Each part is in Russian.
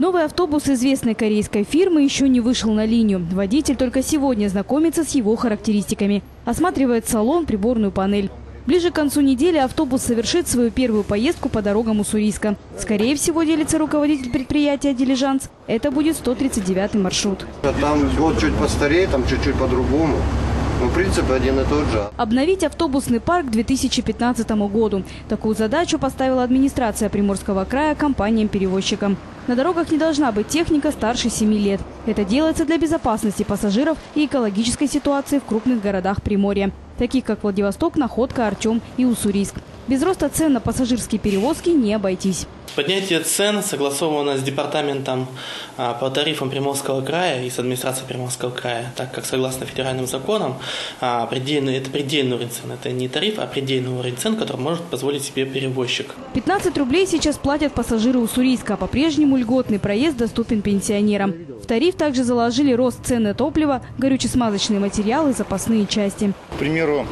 Новый автобус известной корейской фирмы еще не вышел на линию. Водитель только сегодня знакомится с его характеристиками. Осматривает салон, приборную панель. Ближе к концу недели автобус совершит свою первую поездку по дорогам Уссурийска. Скорее всего, делится руководитель предприятия «Дилижанс». Это будет 139 маршрут. Там вот чуть постарее, там чуть-чуть по-другому. Ну, в принципе, один и тот же. Обновить автобусный парк к 2015 году. Такую задачу поставила администрация Приморского края компаниям-перевозчикам. На дорогах не должна быть техника старше 7 лет. Это делается для безопасности пассажиров и экологической ситуации в крупных городах Приморья, таких как Владивосток, Находка, Артем и Уссурийск. Без роста цен на пассажирские перевозки не обойтись. Поднятие цен согласовано с департаментом а, по тарифам Приморского края и с администрацией Приморского края, так как согласно федеральным законам а, предельный, это предельный уровень цен. Это не тариф, а предельный уровень цен, который может позволить себе перевозчик. 15 рублей сейчас платят пассажиры Уссурийска. По-прежнему льготный проезд доступен пенсионерам. В тариф также заложили рост цен на топливо, горюче-смазочные материалы, запасные части. К примеру,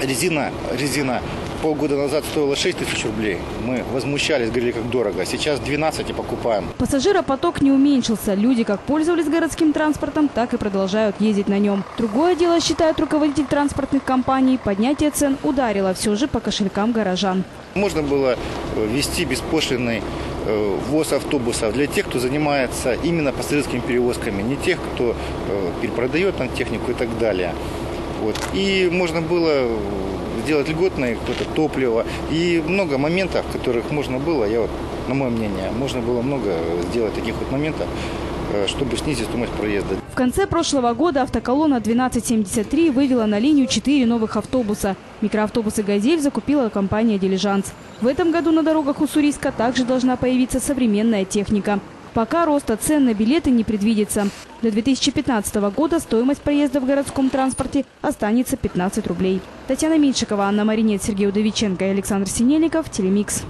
резина, резина полгода назад стоила 6 тысяч рублей. Мы возмущались, говорили, как дорого. Сейчас 12 и покупаем. Пассажиропоток не уменьшился. Люди как пользовались городским транспортом, так и продолжают ездить на нем. Другое дело, считает руководитель транспортных компаний, поднятие цен ударило все же по кошелькам горожан. Можно было э, ввести беспошлинный э, ввоз автобусов для тех, кто занимается именно пассажирскими перевозками, не тех, кто э, перепродает там технику и так далее. Вот. И можно было сделать льготное какое-то топливо и много моментов, которых можно было, я вот, на мое мнение, можно было много сделать таких вот моментов, э, чтобы снизить стоимость проезда. В конце прошлого года автоколонна 1273 вывела на линию 4 новых автобуса. Микроавтобусы «Газель» закупила компания «Дилижанс». В этом году на дорогах Уссурийска также должна появиться современная техника. Пока роста цен на билеты не предвидится. Для 2015 года стоимость проезда в городском транспорте останется 15 рублей. Татьяна Меньшикова, Анна Маринет, Сергей Удовиченко и Александр Синельников. Телемикс.